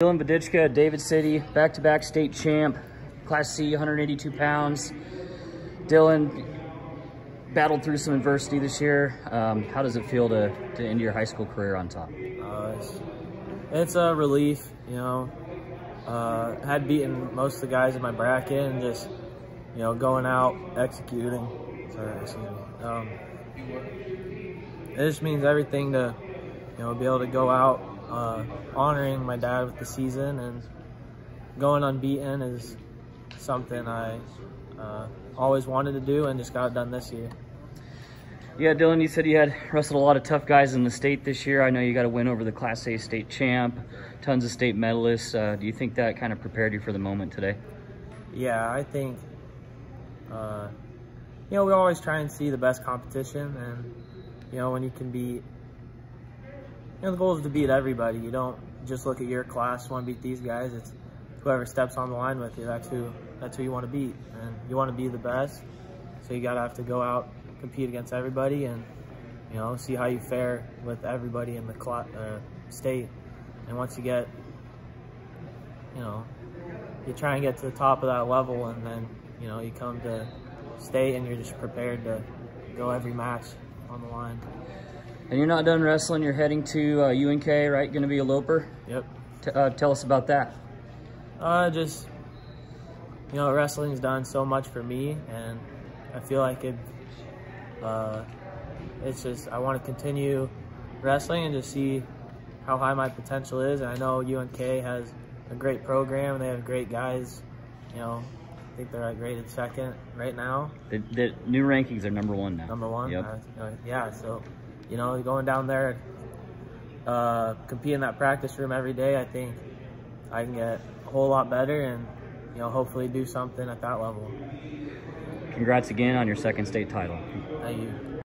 Dylan Vodicka, David City, back-to-back state champ, Class C, 182 pounds. Dylan battled through some adversity this year. Um, how does it feel to, to end your high school career on top? Uh, it's, it's a relief, you know. Uh, had beaten most of the guys in my bracket and just, you know, going out, executing. Sorry, excuse me. Um, it just means everything to, you know, be able to go out uh, honoring my dad with the season and going unbeaten is something I uh, always wanted to do and just got it done this year. Yeah, Dylan, you said you had wrestled a lot of tough guys in the state this year. I know you got a win over the Class A state champ, tons of state medalists. Uh, do you think that kind of prepared you for the moment today? Yeah, I think, uh, you know, we always try and see the best competition and, you know, when you can beat you know, the goal is to beat everybody. You don't just look at your class, want to beat these guys. It's whoever steps on the line with you. That's who that's who you want to beat, and you want to be the best. So you gotta have to go out, compete against everybody, and you know, see how you fare with everybody in the uh, state. And once you get, you know, you try and get to the top of that level, and then you know you come to state, and you're just prepared to go every match on the line. And you're not done wrestling. You're heading to uh, UNK, right? Going to be a Loper. Yep. T uh, tell us about that. Uh, just you know, wrestling's done so much for me, and I feel like it. Uh, it's just I want to continue wrestling and just see how high my potential is. And I know UNK has a great program. They have great guys. You know, think they're like rated second right now. The, the new rankings are number one now. Number one. Yep. Uh, yeah. So you know, going down there, uh, compete in that practice room every day, I think I can get a whole lot better and, you know, hopefully do something at that level. Congrats again on your second state title. Thank you.